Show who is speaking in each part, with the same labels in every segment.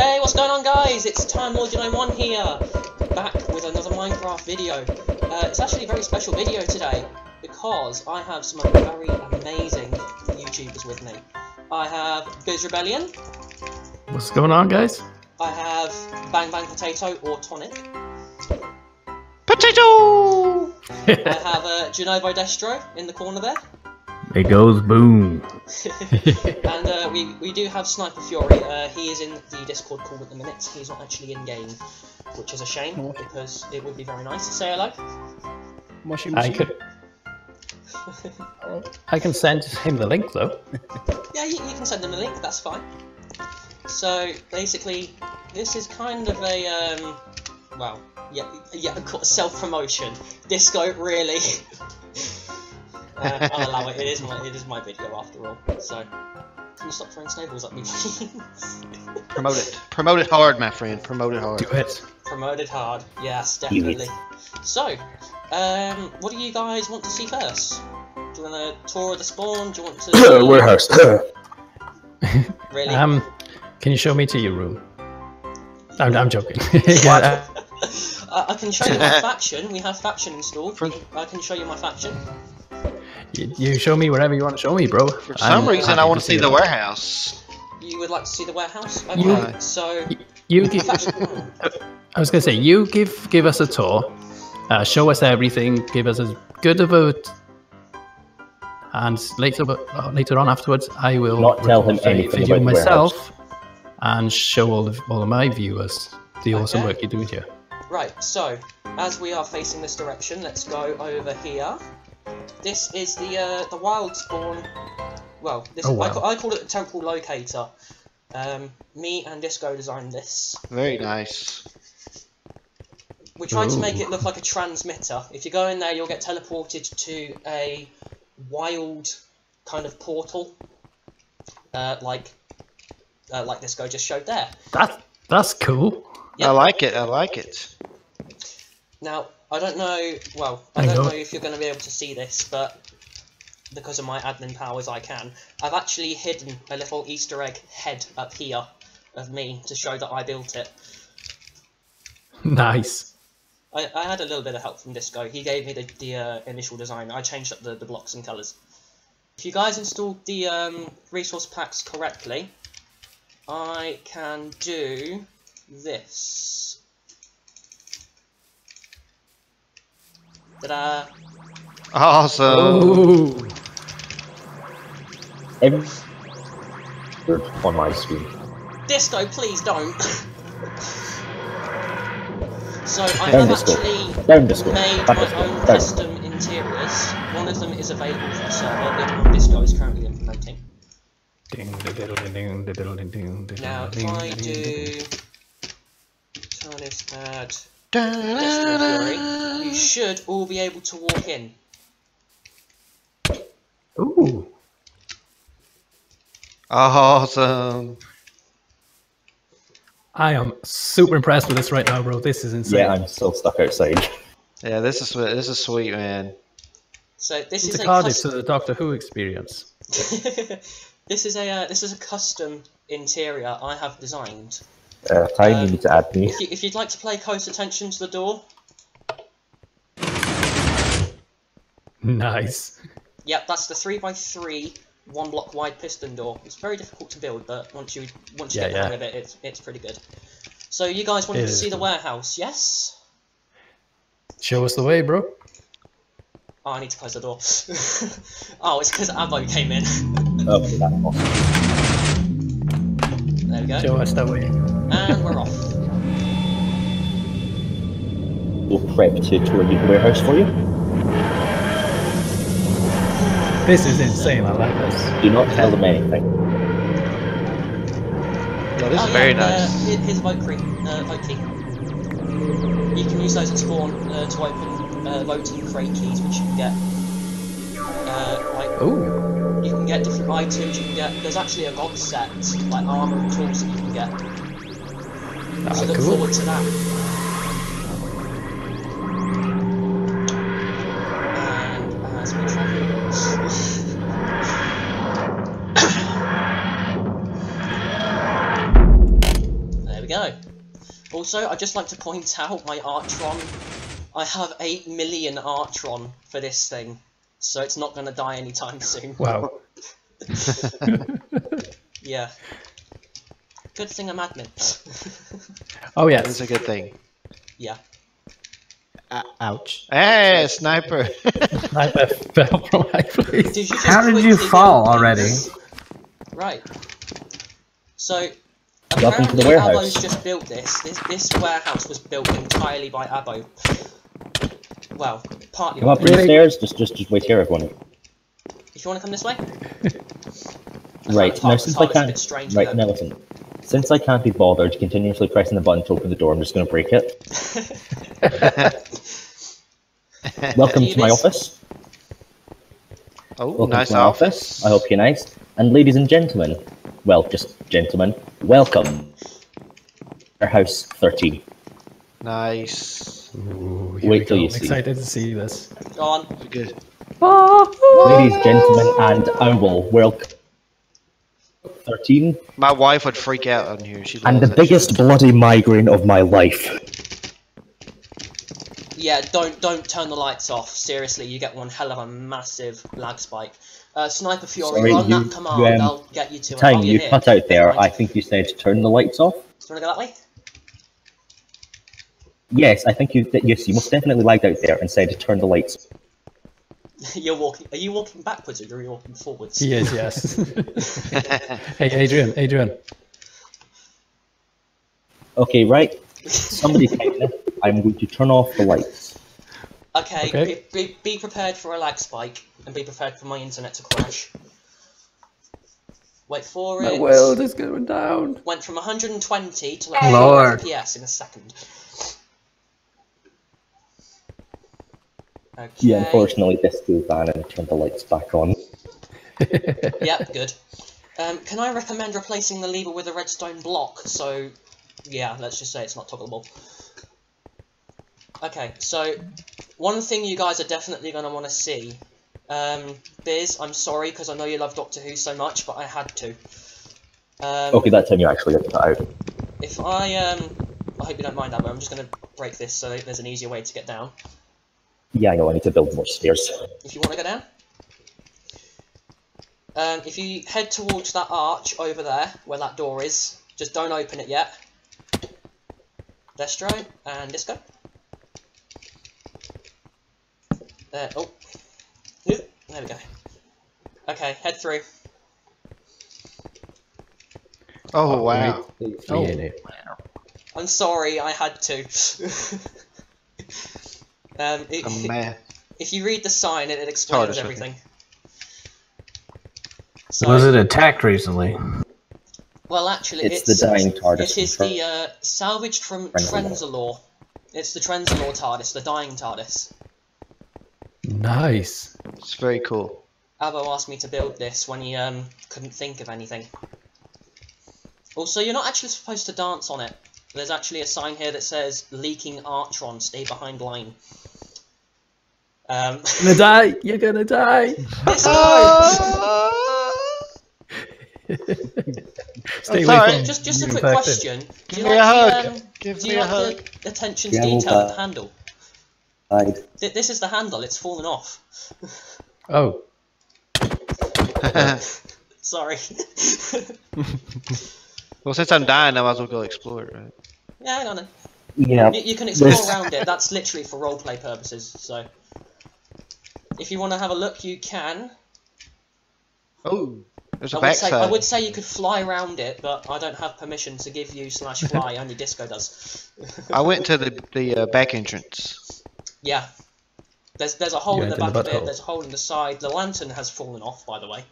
Speaker 1: Hey, what's going on guys? It's Time More Than I here, back with another Minecraft video. Uh, it's actually a very special video today, because I have some very amazing YouTubers with me. I have Biz Rebellion,
Speaker 2: What's going on, guys?
Speaker 1: I have Bang Bang Potato or Tonic,
Speaker 3: Potato!
Speaker 1: I have uh, Genovo Destro in the corner there,
Speaker 2: it goes boom.
Speaker 1: and uh, we, we do have Sniper Fury. Uh, he is in the Discord call at the minute, he's not actually in game, which is a shame, because it would be very nice to say hello.
Speaker 4: Mushy
Speaker 2: I could. I can send him the link though.
Speaker 1: Yeah, you, you can send him the link, that's fine. So, basically, this is kind of a, um, well, yeah, yeah, self-promotion. Disco, really. uh, I'll allow it, it is, my, it is my video after all, so... Can you stop throwing snowballs at me, please?
Speaker 3: Promote it. Promote it hard, my friend. Promote it hard.
Speaker 2: Do it.
Speaker 1: Promoted hard, yes, definitely. So, um, what do you guys want to see first? Do you want a tour of the spawn? Do you want to...
Speaker 5: Warehouse.
Speaker 1: Really?
Speaker 2: Um, can you show me to your room? I'm, I'm joking. yeah,
Speaker 1: I, I can show you my faction. We have faction installed. I can show you my faction.
Speaker 2: You, you show me wherever you want to show me, bro.
Speaker 3: For some reason, I want to see the warehouse.
Speaker 1: You would like to see the warehouse? Okay,
Speaker 2: You-
Speaker 1: so
Speaker 2: You give. I was gonna say you give give us a tour, uh, show us everything, give us as good of a. And later, but uh, later on afterwards, I will
Speaker 5: Not tell him
Speaker 2: vi-
Speaker 5: anything
Speaker 2: video
Speaker 5: about the
Speaker 2: myself and show all of all of my viewers the awesome
Speaker 1: Okay.
Speaker 2: work you're doing here.
Speaker 1: Right, so as we are facing this direction, let's go over here. This is the uh, the wild spawn. Well, this
Speaker 2: Oh,
Speaker 1: I,
Speaker 2: wow.
Speaker 1: ca- I call it the temple locator. Um, me and Disco designed this.
Speaker 3: Very nice.
Speaker 1: We're trying to make it look like a transmitter. If you go in there, you'll get teleported to a wild kind of portal, uh, like uh, like this guy just showed there.
Speaker 2: That that's cool.
Speaker 1: Yep.
Speaker 3: I like it. I like it.
Speaker 1: Now, I don't know. Well, I
Speaker 2: Hang
Speaker 1: don't
Speaker 2: on.
Speaker 1: know if you're going to be able to see this, but because of my admin powers, I can. I've actually hidden a little Easter egg head up here of me to show that I built it.
Speaker 2: Nice.
Speaker 1: I, I had a little bit of help from Disco. He gave me the, the uh, initial design. I changed up the, the blocks and colours. If you guys installed the um, resource packs correctly, I can do this. Ta-da!
Speaker 3: Awesome.
Speaker 2: Ooh.
Speaker 5: Every on my screen.
Speaker 1: Disco, please don't! so I
Speaker 5: Down
Speaker 1: have
Speaker 5: Disco.
Speaker 1: actually
Speaker 5: Down Disco.
Speaker 1: made
Speaker 5: Down
Speaker 1: my
Speaker 5: Disco.
Speaker 1: own
Speaker 5: Down.
Speaker 1: custom interiors. One of them is available for the server, the other one Disco is currently implementing.
Speaker 2: Ding, da, diddle, ding, ding, da, diddle, ding, ding, da,
Speaker 1: Now, if
Speaker 2: diddle,
Speaker 1: I
Speaker 2: ding, ding, ding.
Speaker 1: do Tonis add Destiny you should all be able to walk in.
Speaker 2: Ooh.
Speaker 3: Awesome.
Speaker 2: I am super impressed with this right now, bro. This is insane.
Speaker 5: Yeah, I'm still stuck outside.
Speaker 3: Yeah, this is this is sweet, man.
Speaker 1: So this
Speaker 2: it's
Speaker 1: is
Speaker 2: a
Speaker 1: a
Speaker 2: Cardiff to the Doctor Who experience.
Speaker 1: this is a uh, this is a custom interior I have designed.
Speaker 5: Uh, time
Speaker 1: Um,
Speaker 5: you need to add me.
Speaker 1: If, you, if you'd like to play close attention to the door,
Speaker 2: Nice.
Speaker 1: yep, that's the three x three one block wide piston door. It's very difficult to build, but once you once you
Speaker 2: Yeah,
Speaker 1: get the hang of it, it's it's pretty good. So you guys wanted
Speaker 2: It
Speaker 1: to
Speaker 2: is
Speaker 1: see the warehouse, yes?
Speaker 2: Show us the way, bro.
Speaker 1: Oh, I need to close the door. oh, it's because Avo came in.
Speaker 5: Okay, that's awesome.
Speaker 1: there we go.
Speaker 2: Show us the way.
Speaker 1: And we're off.
Speaker 5: We'll prep to tour the warehouse for you.
Speaker 2: This is insane. I like this.
Speaker 5: Do not tell them anything.
Speaker 3: Yeah, this
Speaker 1: oh,
Speaker 3: is very
Speaker 1: yeah,
Speaker 3: nice.
Speaker 1: Uh, here- here's a vote key. Uh, vote key. You can use those at spawn uh, to open uh, voting crate keys, which you can get. Uh, like
Speaker 2: Ooh.
Speaker 1: you can get different items. You can get. There's actually a god set, like armor and tools that you can get.
Speaker 2: Ah,
Speaker 1: so look
Speaker 2: cool.
Speaker 1: forward to that. And as we travel. there we go. Also, I'd just like to point out my Artron. I have 8 million Artron for this thing, so it's not going to die anytime soon.
Speaker 2: Wow.
Speaker 1: Yeah. Good thing I'm admin.
Speaker 2: Oh
Speaker 3: yeah,
Speaker 2: That's
Speaker 3: a good thing.
Speaker 1: yeah.
Speaker 4: Uh, ouch.
Speaker 3: Hey, sniper.
Speaker 2: Sniper fell from high place.
Speaker 1: Did
Speaker 4: How did you fall
Speaker 1: build
Speaker 4: already?
Speaker 1: these? Right. So,
Speaker 5: Welcome to the warehouse.
Speaker 1: Abo's just built this. This this warehouse was built entirely by Abo. Well, partly.
Speaker 5: Come up
Speaker 1: him.
Speaker 5: these stairs. Just, just, just wait here, everyone.
Speaker 1: If you want to come this way.
Speaker 5: Right now, since I can't.
Speaker 1: strange,
Speaker 5: Right
Speaker 1: though.
Speaker 5: now, listen. Since I can't be bothered continuously pressing the button to open the door, I'm just going to break it. Welcome
Speaker 1: Do
Speaker 5: to my
Speaker 1: this.
Speaker 5: office.
Speaker 3: Oh,
Speaker 5: Welcome
Speaker 3: nice
Speaker 5: to my
Speaker 3: office.
Speaker 5: I hope you're nice. And ladies and gentlemen, well, just gentlemen, welcome. Our house 13.
Speaker 3: Nice.
Speaker 2: Ooh,
Speaker 5: Wait till
Speaker 2: go.
Speaker 5: you
Speaker 2: I'm
Speaker 5: see.
Speaker 2: excited to see this.
Speaker 1: Go on.
Speaker 3: Good.
Speaker 5: Ladies, gentlemen, and owl, welcome. 13.
Speaker 3: My wife would freak out on here. She
Speaker 5: And the biggest
Speaker 3: shit.
Speaker 5: bloody migraine of my life.
Speaker 1: Yeah, don't don't turn the lights off. Seriously, you get one hell of a massive lag spike. Uh, Sniper Fury,
Speaker 5: Sorry,
Speaker 1: run
Speaker 5: you-
Speaker 1: that command.
Speaker 5: you, um,
Speaker 1: I'll get you to it.
Speaker 5: Time
Speaker 1: you're
Speaker 5: you
Speaker 1: here.
Speaker 5: cut out there, I think you said turn the lights off.
Speaker 1: Do you want to go that way?
Speaker 5: Yes, I think you yes, you most definitely lagged out there and said turn the lights.
Speaker 1: You're walking. Are you walking backwards or are you walking forwards?
Speaker 2: He is, yes. hey, Adrian, Adrian.
Speaker 5: Okay, right. Somebody type this. I'm going to turn off the lights.
Speaker 1: Okay,
Speaker 2: Okay.
Speaker 1: Be, be, be prepared for a lag spike and be prepared for my internet to crash. Wait for
Speaker 2: My
Speaker 1: it.
Speaker 2: world is going down.
Speaker 1: Went from 120 to like
Speaker 4: Lord.
Speaker 1: 4 FPS in a second. Okay.
Speaker 5: Yeah, unfortunately, this goes on and turn the lights back on.
Speaker 1: Yep, good. Um, can I recommend replacing the lever with a redstone block? So, yeah, let's just say it's not toggleable. Okay, so one thing you guys are definitely going to want to see. Um, Biz, I'm sorry because I know you love Doctor Who so much, but I had to. Um,
Speaker 5: Okay, that time you actually got cut out.
Speaker 1: If I, um, I hope you don't mind that, but I'm just going to break this so there's an easier way to get down.
Speaker 5: Yeah, I know, I need to build more stairs.
Speaker 1: if you want to go down. Um, if you head towards that arch over there, where that door is, just don't open it yet. Destro and Disco. There, oh. Nope, there we go. Okay, head through.
Speaker 3: Oh, wow.
Speaker 2: Oh.
Speaker 1: I'm sorry, I had to. um, it,
Speaker 3: man.
Speaker 1: if you read the sign, it, it explains
Speaker 3: TARDIS,
Speaker 1: everything. So,
Speaker 4: Was it attacked recently?
Speaker 1: Well, actually,
Speaker 5: It's
Speaker 1: it's,
Speaker 5: the dying TARDIS
Speaker 1: It is the uh, salvaged from
Speaker 5: Trenzalore.
Speaker 1: Trenzalore. It's the Trenzalore TARDIS, the dying TARDIS.
Speaker 2: Nice.
Speaker 3: It's very cool.
Speaker 1: Abo asked me to build this when he um, couldn't think of anything. Also, you're not actually supposed to dance on it. There's actually a sign here that says "Leaking Artron, stay behind line." Um,
Speaker 2: Gonna die. You're gonna die.
Speaker 1: Disco!
Speaker 2: Stay
Speaker 3: I'm sorry.
Speaker 1: just, just a quick
Speaker 2: infected.
Speaker 1: question. Do
Speaker 3: Give
Speaker 1: you
Speaker 3: me
Speaker 1: like
Speaker 3: a
Speaker 1: the, um,
Speaker 3: Give
Speaker 1: do
Speaker 3: me
Speaker 1: you
Speaker 3: a
Speaker 1: like
Speaker 3: hug.
Speaker 1: the attention to
Speaker 5: Yeah, we'll
Speaker 1: detail of
Speaker 5: go.
Speaker 1: the handle?
Speaker 5: side.
Speaker 1: Th- This is the handle. It's fallen off.
Speaker 2: Oh,
Speaker 1: Sorry.
Speaker 3: well, since I'm dying, I might as well go explore it, right?
Speaker 1: yeah, hang on then.
Speaker 5: Yeah,
Speaker 1: You, you can explore
Speaker 5: This-
Speaker 1: around it. That's literally for roleplay purposes. So, if you want to have a look, you can.
Speaker 3: Oh, there's a
Speaker 1: I would say I would say you could fly around it, but I don't have permission to give you slash fly. Only Disco does.
Speaker 3: I went to the the uh, back entrance.
Speaker 1: yeah. There's there's a hole
Speaker 2: You
Speaker 1: in the
Speaker 2: went in
Speaker 1: back
Speaker 2: the
Speaker 1: of it.
Speaker 2: butthole.
Speaker 1: There's a hole in the side. The lantern has fallen off, by the way.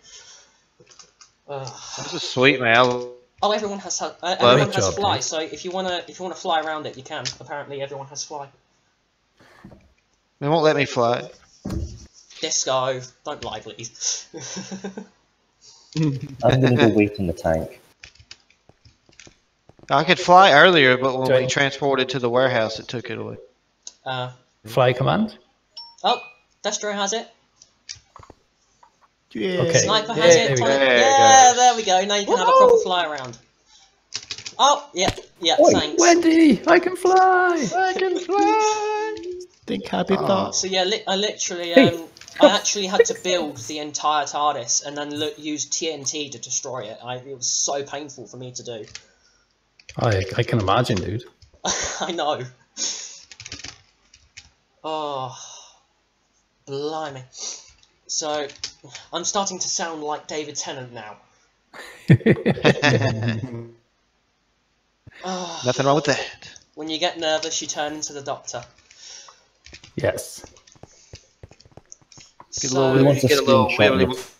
Speaker 1: Ugh.
Speaker 3: This is sweet, man.
Speaker 1: Oh, everyone has uh, everyone
Speaker 2: good
Speaker 1: has
Speaker 2: job,
Speaker 1: fly.
Speaker 2: dude.
Speaker 1: So if you wanna if you wanna fly around it, you can. Apparently, everyone has fly.
Speaker 3: They won't let me fly.
Speaker 1: Disco, don't lie, please.
Speaker 5: I'm gonna go wait in the tank.
Speaker 3: I could fly earlier, but when we
Speaker 2: Okay.
Speaker 3: transported to the warehouse, it took it away.
Speaker 1: uh,
Speaker 2: fly command.
Speaker 1: oh, Destro has it.
Speaker 2: Okay.
Speaker 1: Sniper has
Speaker 2: there
Speaker 1: it.
Speaker 2: we
Speaker 1: Tom-
Speaker 3: There you
Speaker 1: yeah, there we go. Now you can have a proper fly around. Oh, yeah, yeah,
Speaker 5: Oi,
Speaker 1: thanks.
Speaker 2: Wendy, I can fly.
Speaker 3: I can fly.
Speaker 2: Think happy
Speaker 3: Oh.
Speaker 2: thoughts.
Speaker 1: So yeah, li- I literally,
Speaker 5: Hey.
Speaker 1: I actually had to build the entire TARDIS and then look, use TNT to destroy it. I, it was so painful for me to do.
Speaker 2: I, I can imagine, dude.
Speaker 1: I know. Oh, blimey. So, I'm starting to sound like David Tennant now. Oh,
Speaker 3: Nothing wrong with that.
Speaker 1: when you get nervous, you turn into the Doctor.
Speaker 2: yes.
Speaker 3: Get a little,
Speaker 5: wants a
Speaker 3: get a little
Speaker 5: screenshot
Speaker 3: wibbly.
Speaker 5: of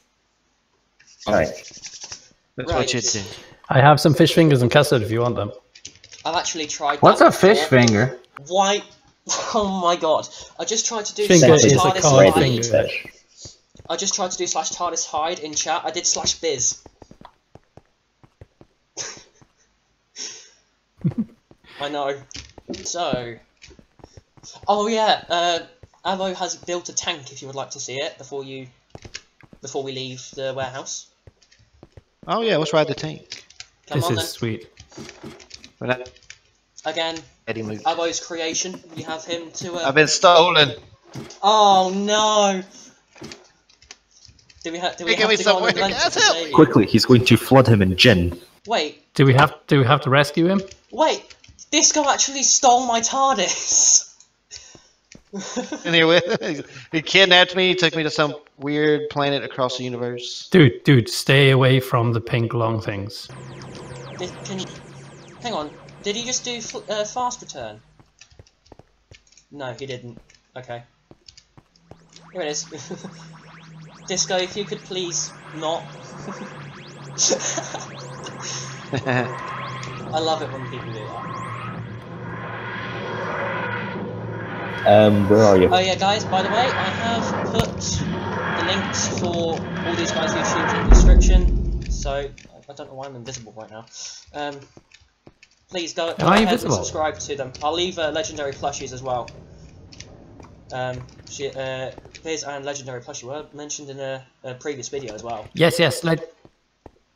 Speaker 5: Alright.
Speaker 3: That's
Speaker 1: Right.
Speaker 3: what you do.
Speaker 2: I have some fish fingers and custard if you want them.
Speaker 1: I've actually tried.
Speaker 4: What's
Speaker 1: that
Speaker 4: a fish
Speaker 1: before.
Speaker 4: finger?
Speaker 1: Why? Oh my god! I just tried to do
Speaker 2: Finger
Speaker 1: slash
Speaker 2: is
Speaker 1: TARDIS
Speaker 2: card
Speaker 1: hide.
Speaker 2: finger.
Speaker 5: Fish.
Speaker 1: I just tried to do slash TARDIS hide in chat. I did slash biz. I know. So. Oh yeah. Uh, Avo has built a tank. If you would like to see it before you, before we leave the warehouse.
Speaker 3: Oh yeah, let's ride the tank.
Speaker 1: Come
Speaker 2: this
Speaker 1: on
Speaker 2: is
Speaker 1: then.
Speaker 2: sweet.
Speaker 1: Again,
Speaker 3: Eddie moved.
Speaker 1: Avo's creation. We have him to. Uh...
Speaker 3: I've been stolen.
Speaker 1: Oh no! Do we, ha- do we
Speaker 3: Hey,
Speaker 1: have to go on
Speaker 3: somewhere,
Speaker 1: adventure to
Speaker 3: help.
Speaker 1: save you?
Speaker 5: Quickly, he's going to flood him in gin.
Speaker 1: Wait,
Speaker 2: Do we have do we have to rescue him?
Speaker 1: wait! Disco actually stole my TARDIS!
Speaker 3: And here he kidnapped me, He took me to some weird planet across the universe.
Speaker 2: Dude, dude, stay away from the pink long things.
Speaker 1: Did, can, hang on, did he just do fl- uh, fast return? No, he didn't. Okay. Here it is. Disco, if you could please not. I love it when people do that.
Speaker 5: Um, where are you?
Speaker 1: Oh yeah, guys. By the way, I have put the links for all these guys' YouTubes in the description. So I don't know why I'm invisible right now. Um, please go, go ahead
Speaker 2: invisible?
Speaker 1: and subscribe to them. I'll leave uh, legendary plushies as well. Um, she, uh, Liz and legendary plushie were mentioned in a, a previous video as well.
Speaker 2: Yes, yes. Let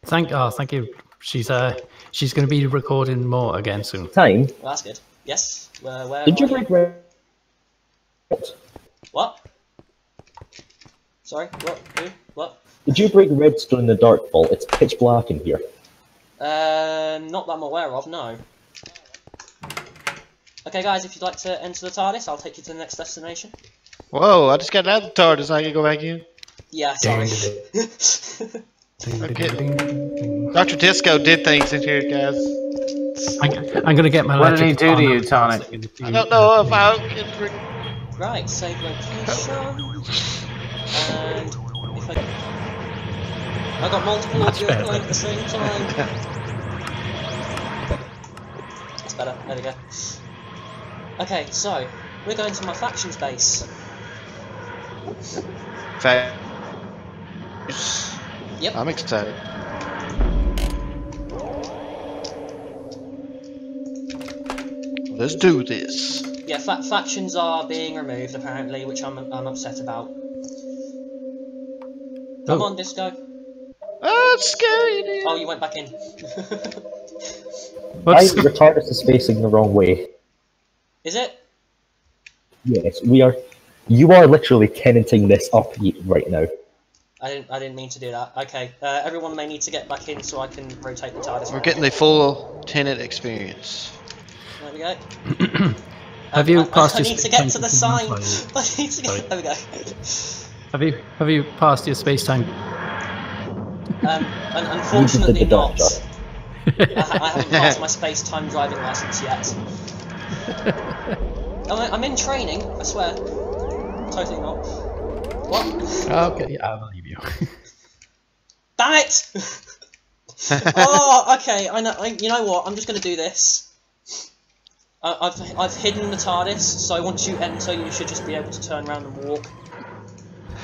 Speaker 2: thank oh thank you. She's uh she's gonna be recording more again soon.
Speaker 5: Time.
Speaker 1: Well, that's good. Yes. Uh, where
Speaker 5: Did you break red?
Speaker 1: What? Sorry. What? Who? What?
Speaker 5: Did you break redstone in the dark vault? It's pitch black in here.
Speaker 1: Uh, not that I'm aware of, no. Okay, guys, if you'd like to enter the TARDIS, I'll take you to the next destination.
Speaker 3: Whoa, I just got out of the TARDIS. I can go back in.
Speaker 1: Yeah, sorry.
Speaker 3: Okay. Dr. Disco did things in here, guys.
Speaker 2: I'm, I'm gonna get my.
Speaker 4: What did he do to you,
Speaker 2: out.
Speaker 4: Tonic?
Speaker 3: I don't know if I can bring...
Speaker 1: right, save location. And if I... I got multiple
Speaker 2: Much
Speaker 1: audio
Speaker 2: better.
Speaker 1: playing at the same time. That's better. There we go. Okay, so we're going to my factions base.
Speaker 3: Fact.
Speaker 1: Yep.
Speaker 3: I'm excited. Let's do this.
Speaker 1: Yeah, fa- factions are being removed apparently, which I'm I'm upset about. Come
Speaker 2: Oh.
Speaker 1: on, Disco.
Speaker 3: Oh, it's scary, dude.
Speaker 1: Oh, you went back in.
Speaker 5: Why
Speaker 2: Whoops.
Speaker 5: your TARDIS is facing the wrong way?
Speaker 1: Is it?
Speaker 5: Yes, we are. You are literally tenanting this up right now.
Speaker 1: I didn't. I didn't mean to do that. Okay. Uh, everyone may need to get back in so I can rotate the TARDIS.
Speaker 3: We're getting the full Tennant experience.
Speaker 1: There we go.
Speaker 2: Have you
Speaker 1: I, I,
Speaker 2: passed
Speaker 1: I
Speaker 2: your
Speaker 1: need to
Speaker 2: space
Speaker 1: get
Speaker 2: time
Speaker 1: to the sign. I need to get. There we go.
Speaker 2: Have you have you passed your space time?
Speaker 1: Um, unfortunately not. I, I haven't passed my space-time driving license yet. I'm, I'm in training. I swear. Totally not. What?
Speaker 2: okay, yeah, I believe you.
Speaker 1: Damn it! oh, okay. I know. I, you know what? I'm just gonna do this. I, I've I've hidden the TARDIS, so once you enter, you should just be able to turn around and walk.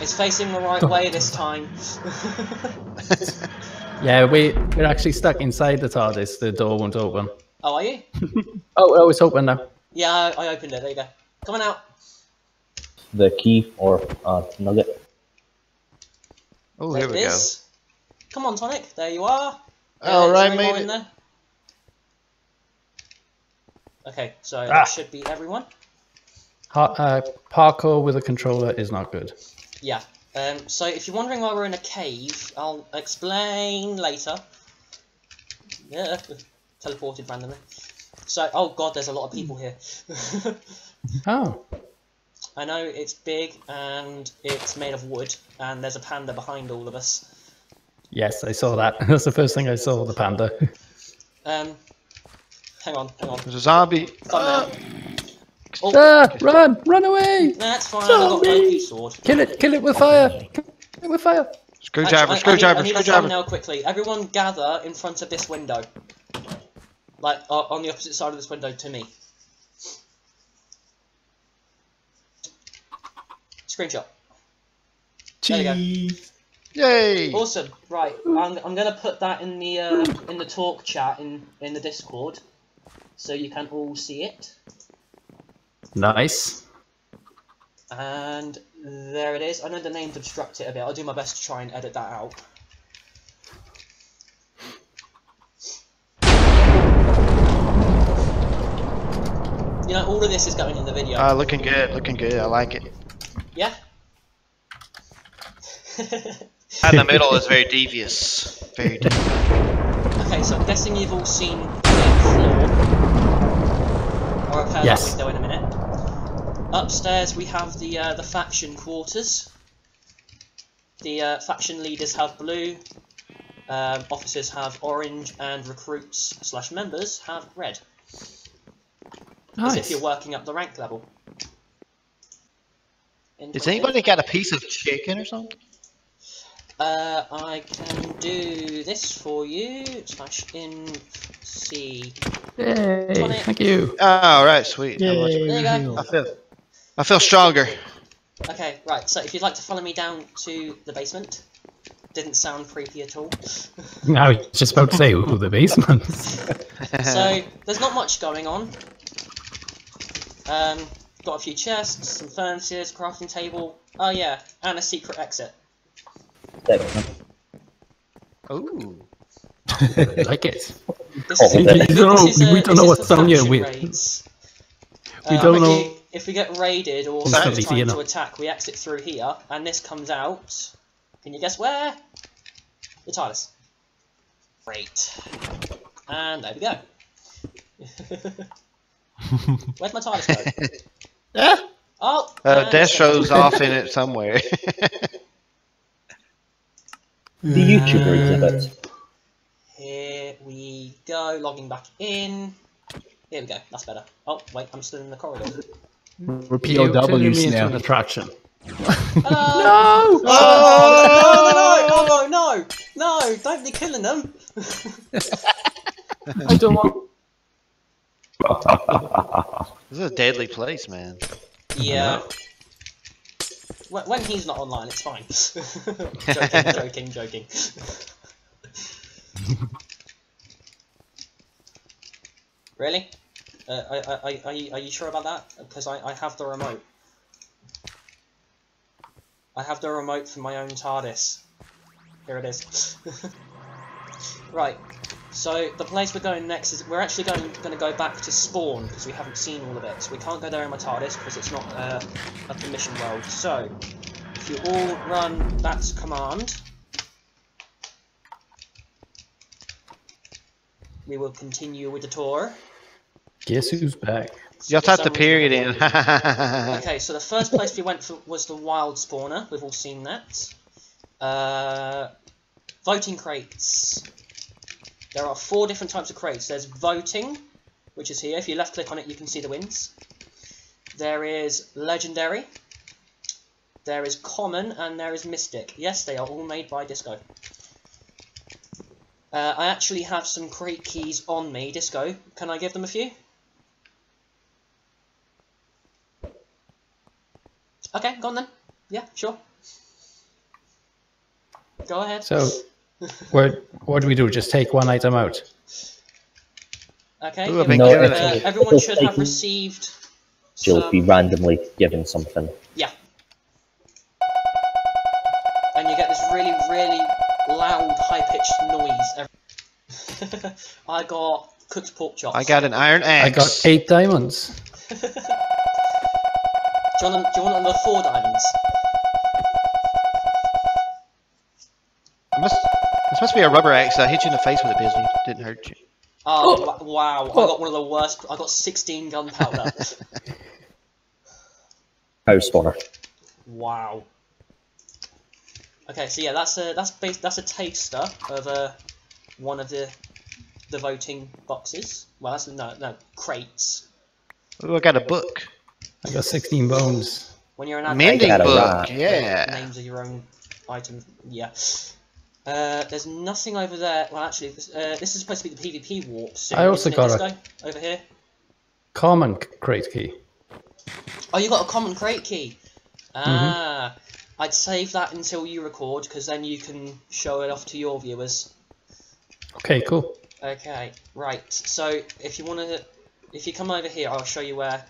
Speaker 1: It's facing the right way this time.
Speaker 2: yeah, we we're actually stuck inside the TARDIS. The door won't open.
Speaker 1: oh, are you?
Speaker 2: Oh, oh, it's open now.
Speaker 1: Yeah, I, I opened it. There you go. Come on out.
Speaker 5: The key or uh, nugget.
Speaker 3: Oh,
Speaker 1: There
Speaker 3: here we
Speaker 1: it
Speaker 3: go.
Speaker 1: Come on, Tonic. There you are.
Speaker 3: All
Speaker 1: is
Speaker 3: right,
Speaker 1: there any
Speaker 3: made
Speaker 1: more
Speaker 3: it.
Speaker 1: in there? Okay, so
Speaker 2: Ah.
Speaker 1: that should be everyone.
Speaker 2: Ha- uh, parkour with a controller is not good.
Speaker 1: Yeah. Um, so if you're wondering why we're in a cave, I'll explain later. Yeah, teleported randomly. So, oh god, there's a lot of people here.
Speaker 2: Oh,
Speaker 1: I know it's big and it's made of wood, and there's a panda behind all of us.
Speaker 2: yes, I saw that. That's the first thing I saw. The panda.
Speaker 1: Um, hang on, hang on.
Speaker 3: There's a zombie.
Speaker 1: Thumbnail. Oh,
Speaker 2: ah, run, run away!
Speaker 1: that's fine. I've got
Speaker 2: zombie!
Speaker 1: Sword.
Speaker 2: Kill it, kill it with fire. Kill it with fire.
Speaker 3: Screwdriver,
Speaker 1: Actually, I- I need-
Speaker 3: screwdriver,
Speaker 1: I need, a
Speaker 3: screwdriver.
Speaker 1: thumbnail quickly. Everyone gather in front of this window. Like, uh, on the opposite side of this window to me. Screenshot. There you go.
Speaker 3: Yay!
Speaker 1: Awesome. Right, I'm, I'm gonna put that in the uh, in the talk chat in in the Discord, so you can all see it.
Speaker 2: Nice.
Speaker 1: And there it is. I know the names obstruct it a bit. I'll do my best to try and edit that out. You know, all of this is going in the video.
Speaker 3: Ah, looking good, looking good. I like it.
Speaker 1: yeah.
Speaker 3: And the middle is very devious. Very devious.
Speaker 1: okay, so I'm guessing you've all seen the floor. Or
Speaker 2: Yes.
Speaker 1: that window in a minute. Upstairs we have the uh, the faction quarters. The uh, faction leaders have blue, um, officers have orange, and recruits slash members have red. Nice. As if you're working up the rank level.
Speaker 3: Has
Speaker 1: Interesting.
Speaker 3: anybody got a piece of chicken or something?
Speaker 1: Uh, I can do this for you. Slash in C.
Speaker 2: Yay,
Speaker 1: Tonic.
Speaker 2: thank you.
Speaker 3: Oh, right, sweet. How much-
Speaker 1: There you go.
Speaker 3: I feel, I feel stronger.
Speaker 1: Okay, right, so if you'd like to follow me down to the basement. Didn't sound creepy at all.
Speaker 2: no, I was just about to say, ooh, the basement.
Speaker 1: so, there's not much going on. Um, got a few chests, some furnaces, crafting table. Oh yeah, and a secret exit.
Speaker 3: Ooh.
Speaker 2: I like it.
Speaker 1: This
Speaker 5: Oh,
Speaker 1: is,
Speaker 5: we
Speaker 1: this
Speaker 2: don't know-
Speaker 1: is, uh,
Speaker 2: we don't know
Speaker 1: is
Speaker 2: what's
Speaker 1: for
Speaker 2: on your
Speaker 1: faction.
Speaker 2: We
Speaker 1: Uh,
Speaker 2: don't
Speaker 1: if
Speaker 2: know-
Speaker 1: we- If we get raided or
Speaker 2: It's
Speaker 1: someone's trying to
Speaker 2: enough.
Speaker 1: attack, we exit through here, and this comes out. Can you guess where? The TARDIS. Great. And there we go. Where's my TARDIS go?
Speaker 3: Yeah.
Speaker 1: Oh!
Speaker 3: Uh,
Speaker 1: and
Speaker 3: Death shows off in it somewhere.
Speaker 5: The YouTuber exhibit.
Speaker 1: Here we go, logging back in. Here we go, that's better. Oh, wait, I'm still in the corridor.
Speaker 4: We're
Speaker 2: You turning
Speaker 4: POWs
Speaker 2: me into an
Speaker 4: now.
Speaker 2: attraction.
Speaker 1: Hello!
Speaker 2: No!
Speaker 1: Oh, no, no, no, no, no, don't be killing them.
Speaker 2: I don't want.
Speaker 3: this is a deadly place, man.
Speaker 1: Yeah. When, he's not online, it's fine. joking, joking, joking. really? Uh, I, I, I, are, you, are you sure about that? Because I, I have the remote. I have the remote for my own TARDIS. Here it is. right. So the place we're going next is we're actually going going to go back to spawn because we haven't seen all of it. So we can't go there in my TARDIS because it's not uh, a permission world. So if you all run that command, we will continue with the tour.
Speaker 2: Guess who's back?
Speaker 3: You have to
Speaker 1: For
Speaker 3: have the period in.
Speaker 1: Okay, so the first place we went for was the wild spawner. We've all seen that. Uh, voting crates. There are four different types of crates. There's voting, which is here. If you left click on it, you can see the wins. There is legendary. There is common, and there is mystic. Yes, they are all made by Disco. Uh, I actually have some crate keys on me. Disco, can I give them a few? Okay, go on then. Yeah, sure. Go ahead.
Speaker 2: So, what what do we do? Just take one item out.
Speaker 1: Okay.
Speaker 3: Ooh, I've been
Speaker 5: No,
Speaker 1: go. Uh,
Speaker 3: it.
Speaker 1: everyone should have received.
Speaker 5: She'll be
Speaker 1: some-
Speaker 5: randomly given something.
Speaker 1: Yeah. And you get this really, really loud, high-pitched noise. every- I got cooked pork chops.
Speaker 3: I got an iron axe.
Speaker 2: I got eight diamonds.
Speaker 1: Do you want, do you want another four diamonds?
Speaker 3: It must, this must be a rubber axe. I hit you in the face with it, Disney. Didn't hurt you.
Speaker 1: Oh, wa- wow. I got one of the worst. I got 16 gunpowder.
Speaker 5: House spawner.
Speaker 1: wow. Okay, so yeah, that's a that's bas- that's a taster of uh, one of the the voting boxes. Well, that's no no crates.
Speaker 3: Ooh, I got a book.
Speaker 2: I got 16 bones.
Speaker 1: When you're an admin,
Speaker 3: Mending
Speaker 5: got a
Speaker 3: book.
Speaker 5: rock.
Speaker 3: Yeah.
Speaker 1: names of your own items. Yeah. Uh, there's nothing over there. Well, actually, this, uh, this is supposed to be the PvP warp. Soon,
Speaker 2: I also got a-
Speaker 1: over here.
Speaker 2: Common crate key.
Speaker 1: Oh, you got a common crate key. Ah, I'd save that until you record, because then you can show it off to your viewers.
Speaker 2: Okay, cool.
Speaker 1: Okay, right. So if you want to, if you come over here, I'll show you where.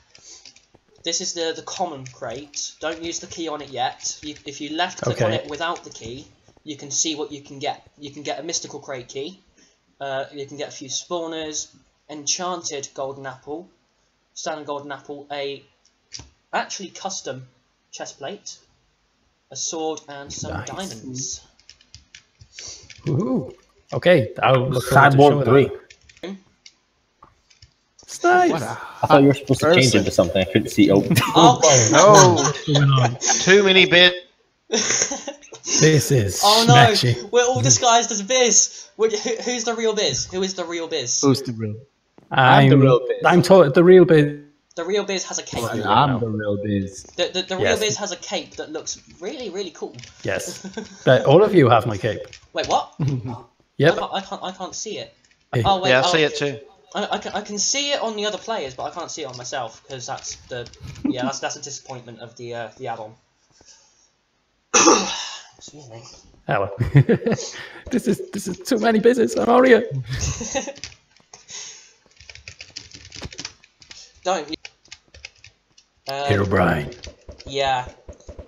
Speaker 1: This is the the common crate. Don't use the key on it yet. You, if you left click on it without the key, you can see what you can get. You can get a mystical crate key. Uh, you can get a few spawners, enchanted golden apple, standard golden apple, a actually custom chest plate, a sword, and some
Speaker 2: Nice.
Speaker 1: diamonds.
Speaker 2: Woohoo. Okay, I'll look forward to
Speaker 5: Cyborg
Speaker 2: showing
Speaker 5: 3.
Speaker 2: that. It's nice.
Speaker 5: I thought you were supposed to change into something. I couldn't see. Oh,
Speaker 1: Oh,
Speaker 3: No, too many bits.
Speaker 2: This is
Speaker 1: Oh no,
Speaker 2: smashy.
Speaker 1: we're all disguised as Biz. Who, who's the real Biz? Who is the real Biz?
Speaker 4: Who's the real?
Speaker 2: I'm,
Speaker 4: the real Biz.
Speaker 2: I'm told the real biz.
Speaker 1: The real Biz has a cape.
Speaker 2: I
Speaker 4: I'm
Speaker 2: know.
Speaker 4: the real Biz.
Speaker 1: The, the, the real
Speaker 2: Yes.
Speaker 1: Biz has a cape that looks really, really cool.
Speaker 2: Yes, but all of you have my cape.
Speaker 1: Wait, what?
Speaker 2: Yep.
Speaker 1: I, can't, I can't. I can't see it. Oh wait.
Speaker 3: Yeah, I
Speaker 1: oh,
Speaker 3: see it too.
Speaker 1: I, I, can, I can see it on the other players, but I can't see it on myself because that's the yeah that's that's a disappointment of the uh, the add-on. Excuse me.
Speaker 2: Hello. this is this is too many business. I'm out here.
Speaker 1: Don't. Um,
Speaker 2: Herobrine.
Speaker 1: Yeah,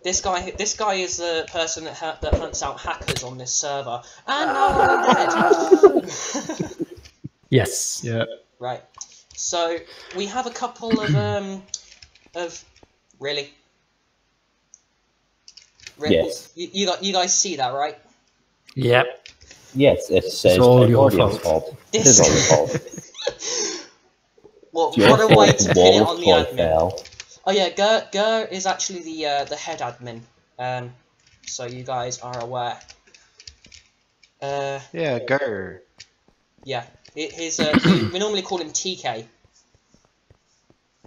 Speaker 1: this guy. This guy is the person that ha- that hunts out hackers on this server. And now I'm dead.
Speaker 2: Yes.
Speaker 4: Yeah.
Speaker 1: right. So we have a couple of um of really. Really?
Speaker 5: Yes.
Speaker 1: You, you you guys see that right?
Speaker 2: Yep.
Speaker 5: yes, it says
Speaker 2: all your
Speaker 5: Primordial's
Speaker 1: fault.
Speaker 5: fault. It is all your fault.
Speaker 1: What,
Speaker 5: Your
Speaker 1: what a way to
Speaker 5: the
Speaker 1: pin it on the admin.
Speaker 5: fell.
Speaker 1: Oh yeah, Gur, Gur is actually the uh, the head admin. Um, so you guys are aware. Uh,
Speaker 3: Yeah, grr.
Speaker 1: yeah, it, his uh, we, we normally call him TK.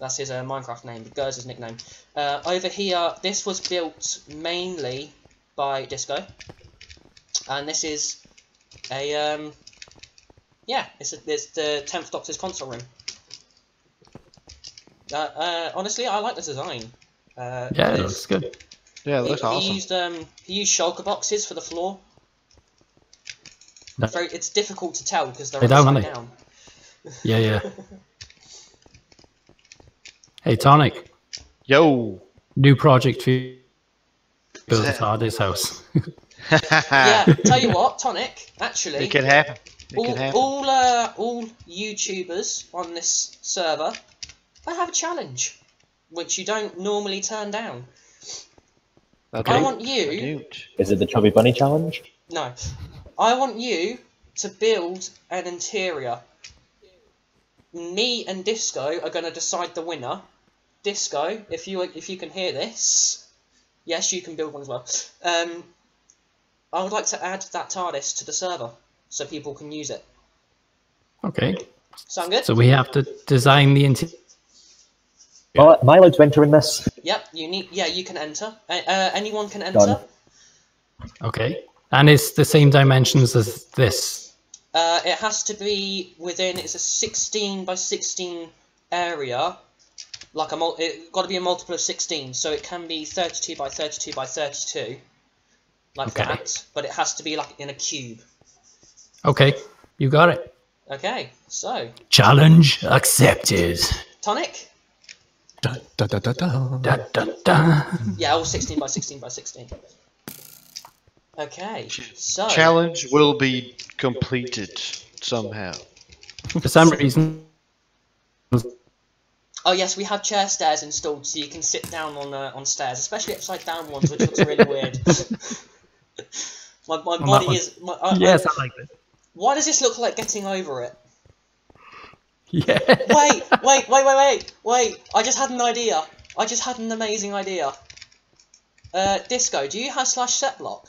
Speaker 1: That's his uh, Minecraft name. Gur's his nickname. Uh, over here, this was built mainly by Disco, and this is a um, yeah, it's a, it's the tenth Doctor's console room. Uh, uh, honestly, I like the design. Uh,
Speaker 2: Yeah, it
Speaker 1: it's-
Speaker 2: looks good.
Speaker 3: Yeah, it
Speaker 1: he,
Speaker 3: looks
Speaker 1: he
Speaker 3: awesome.
Speaker 1: used um he used shulker boxes for the floor.
Speaker 2: No.
Speaker 1: Very, it's difficult to tell because they're
Speaker 2: They don't,
Speaker 1: upside down.
Speaker 2: Yeah, yeah. Hey, Tonic.
Speaker 3: Yo.
Speaker 2: New project for you. Build a TARDIS house.
Speaker 1: yeah, tell you what, Tonic. Actually,
Speaker 3: It can happen. It
Speaker 1: all
Speaker 3: can happen.
Speaker 1: all uh, all YouTubers on this server, they have a challenge, which you don't normally turn down.
Speaker 3: Okay.
Speaker 1: I want you.
Speaker 5: Is it the Chubby Bunny challenge?
Speaker 1: No, I want you to build an interior. Me and Disco are going to decide the winner. Disco, if you if you can hear this, yes, you can build one as well. Um, I would like to add that TARDIS to the server so people can use it.
Speaker 2: Okay.
Speaker 1: Sound good?
Speaker 2: So we have to design the interior.
Speaker 5: Well, am I allowed to enter in this?
Speaker 1: Yep. You need. Yeah, you can enter. Uh, uh, anyone can enter.
Speaker 5: Done.
Speaker 2: Okay. And it's the same dimensions as this.
Speaker 1: Uh, it has to be within. It's a 16 by 16 area. Like a mul- it got to be a multiple of 16, so it can be 32 by 32 by 32, like
Speaker 2: Okay.
Speaker 1: that. But it has to be like in a cube.
Speaker 2: Okay. You got it.
Speaker 1: Okay, so
Speaker 2: Challenge accepted.
Speaker 1: tonic.
Speaker 4: Da, da, da, da, da.
Speaker 2: Da, da, da.
Speaker 1: Yeah, all 16 by 16 by 16. Okay, so
Speaker 3: Challenge will be completed somehow.
Speaker 2: For some reason,
Speaker 1: Oh yes, we have chair stairs installed so you can sit down on uh, on stairs, especially upside down ones, which looks really weird. my my
Speaker 2: that
Speaker 1: body is. My, I,
Speaker 2: yes,
Speaker 1: I,
Speaker 2: I like this.
Speaker 1: why does this look like getting over it?
Speaker 2: Yeah.
Speaker 1: Wait, wait, wait, wait, wait, wait! I just had an idea. I just had an amazing idea. Uh, Disco, do you have slash set block?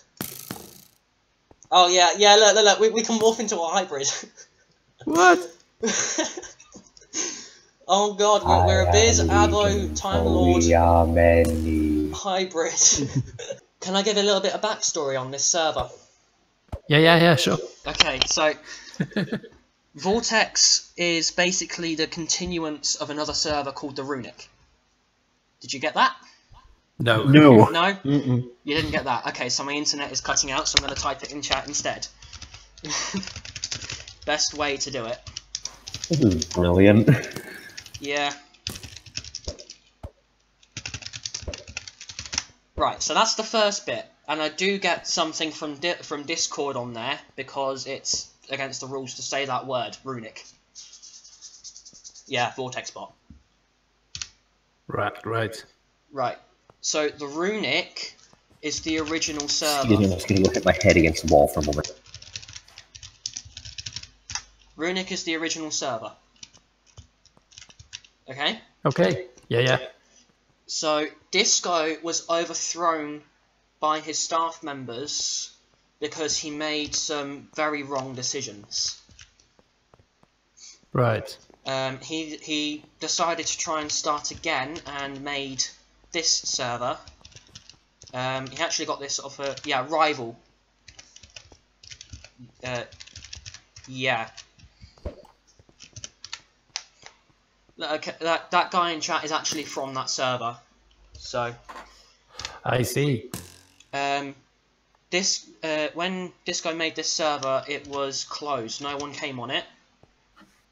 Speaker 1: Oh yeah, yeah. Look, look, look. We, we can morph into a hybrid.
Speaker 2: What?
Speaker 1: oh god, we're, we're a Biz
Speaker 5: I am
Speaker 1: Abo Time Lord
Speaker 5: We are many.
Speaker 1: hybrid. can I give a little bit of backstory on this server?
Speaker 2: Yeah, yeah, yeah, sure.
Speaker 1: Okay, so Vortex is basically the continuance of another server called the Runic. Did you get that?
Speaker 2: No.
Speaker 5: No.
Speaker 1: No?
Speaker 4: Mm-mm.
Speaker 1: You didn't get that. Okay, so my internet is cutting out, so I'm going to type it in chat instead. Best way to do it.
Speaker 5: This is brilliant.
Speaker 1: Yeah. Right, so that's the first bit, and I do get something from di- from Discord on there because it's against the rules to say that word, runic. Yeah, vortex bot.
Speaker 2: Right, right.
Speaker 1: Right. So the runic is the original
Speaker 5: Excuse me,
Speaker 1: server.
Speaker 5: I'm just gonna go hit my head against the wall for a moment.
Speaker 1: Runic is the original server. Okay.
Speaker 2: Okay. Yeah, yeah.
Speaker 1: So Disco was overthrown by his staff members because he made some very wrong decisions.
Speaker 2: Right.
Speaker 1: Um, he he decided to try and start again and made this server. Um, he actually got this off a yeah rival. Uh, yeah. Okay, that that guy in chat is actually from that server, so
Speaker 2: I see.
Speaker 1: um, this uh, when Disco made this server, it was closed. No one came on it.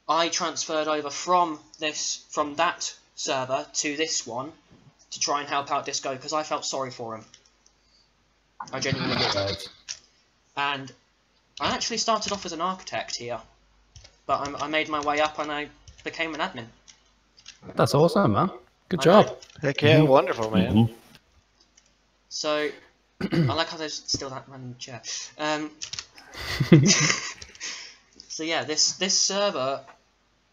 Speaker 1: I transferred over from this from that server to this one to try and help out Disco because I felt sorry for him. I genuinely did. And I actually started off as an architect here, but I'm, I made my way up and I became an admin.
Speaker 2: That's awesome, man. Good
Speaker 1: I
Speaker 2: job.
Speaker 1: know.
Speaker 3: Heck yeah, wonderful, man.
Speaker 5: Mhm.
Speaker 1: So I like how there's still that random chair. Um, so yeah, this this server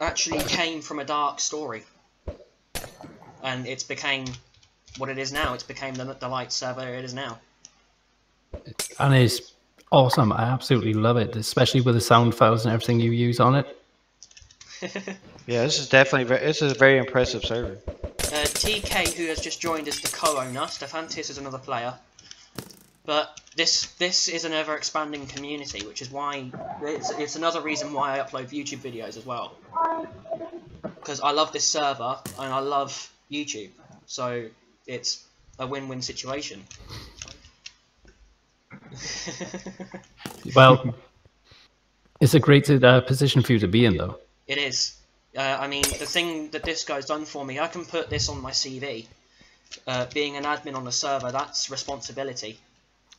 Speaker 1: actually came from a dark story, and it's became what it is now. It's became the, the light server it is now.
Speaker 2: And it's awesome. I absolutely love it, especially with the sound files and everything you use on it.
Speaker 3: Yeah, this is definitely very, this is a very impressive server.
Speaker 1: Uh, TK, who has just joined, is the co-owner. Stefantis is another player. But this this is an ever expanding community, which is why it's, it's another reason why I upload YouTube videos as well. Because I love this server and I love YouTube, so it's a win-win situation.
Speaker 2: Well, it's a great uh, position for you to be in, though.
Speaker 1: It is. Uh, I mean, the thing that this guy's done for me, I can put this on my CV. Uh, being an admin on the server, that's responsibility.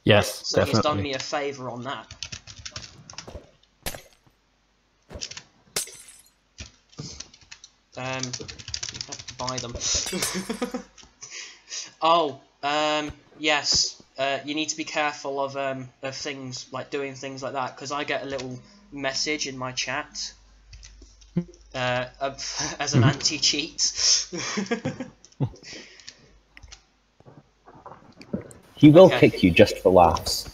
Speaker 2: Yes,
Speaker 1: So he's done me a favour on that. Um, you have to buy them. oh, um, yes. Uh, you need to be careful of um, of things like doing things like that because I get a little message in my chat uh, as an anti-cheat.
Speaker 5: He will
Speaker 1: Okay.
Speaker 5: kick you just for laughs.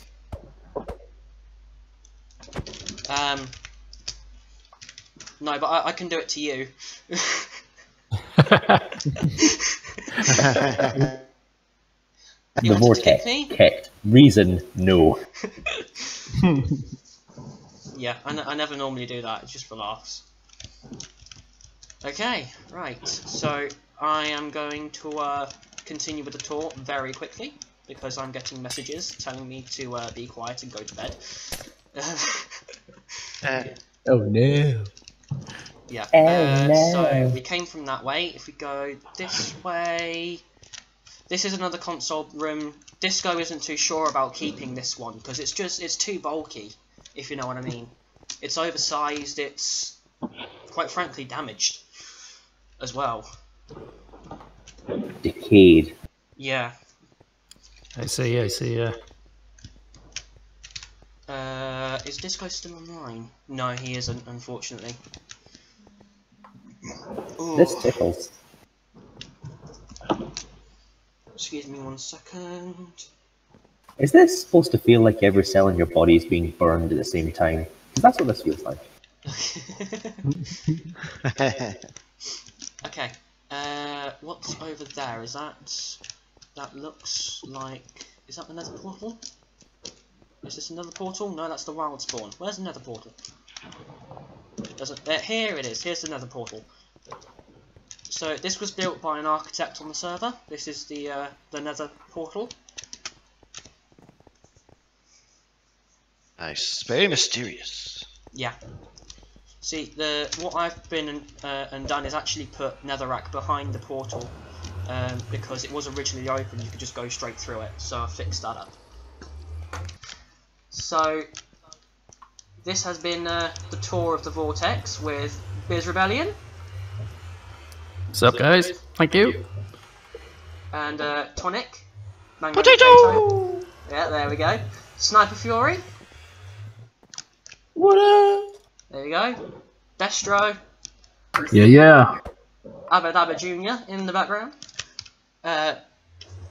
Speaker 1: um, no, but I, I can do it to you. You
Speaker 5: the
Speaker 1: wanted to
Speaker 5: vortex
Speaker 1: kick me?
Speaker 5: kicked. Reason no.
Speaker 1: Yeah, I, n- I never normally do that, it's just for laughs. Okay, right, so I am going to uh, continue with the tour very quickly because I'm getting messages telling me to uh, be quiet and go to bed.
Speaker 3: Uh,
Speaker 4: Oh no.
Speaker 1: yeah,
Speaker 5: Oh,
Speaker 1: uh,
Speaker 5: no.
Speaker 1: so we came from that way. If we go this way, this is another console room. Disco isn't too sure about keeping this one because it's just it's too bulky, if you know what I mean. It's oversized. It's quite frankly, damaged as well.
Speaker 5: Decayed.
Speaker 1: Yeah.
Speaker 2: I see, I see, yeah.
Speaker 1: Uh, is Disco still online? No, he isn't, unfortunately. Ooh,
Speaker 5: This tickles.
Speaker 1: Excuse me one second.
Speaker 5: Is this supposed to feel like every cell in your body is being burned at the same time? that's what this feels like.
Speaker 1: okay. Uh, what's over there? Is that that looks like? Is that another portal? Is this another portal? No, that's the wild spawn. Where's another portal? Doesn't. Uh, here it is. Here's another portal. So this was built by an architect on the server. This is the uh, the Nether portal.
Speaker 3: nice. Very mysterious.
Speaker 1: Yeah. See, the what I've been and, uh, and done is actually put Netherrack behind the portal um, because it was originally open. You could just go straight through it. So I fixed that up. So this has been uh, the tour of the Vortex with Biz Rebellion
Speaker 2: What's up, guys? Thank you.
Speaker 1: and uh, Tonic. Mango Potato. Yeah, there we go. Sniper Fury.
Speaker 4: What up?
Speaker 1: There you go. Destro.
Speaker 4: Yeah, yeah.
Speaker 1: Abba Dabba Jr. in the background. Uh,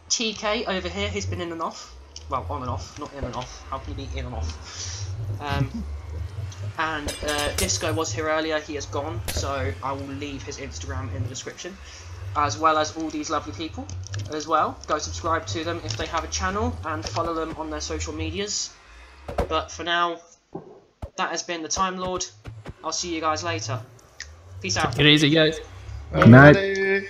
Speaker 1: TK over here, he's been in and off. Well, on and off, not in and off. How can he be in and off? Um, and uh, Disco was here earlier, he is gone, so I will leave his Instagram in the description. As well as all these lovely people as well. Go subscribe to them if they have a channel and follow them on their social medias. But for now, that has been the Time Lord. I'll see you guys later. Peace out.
Speaker 2: Get easy, guys.
Speaker 4: Good Night.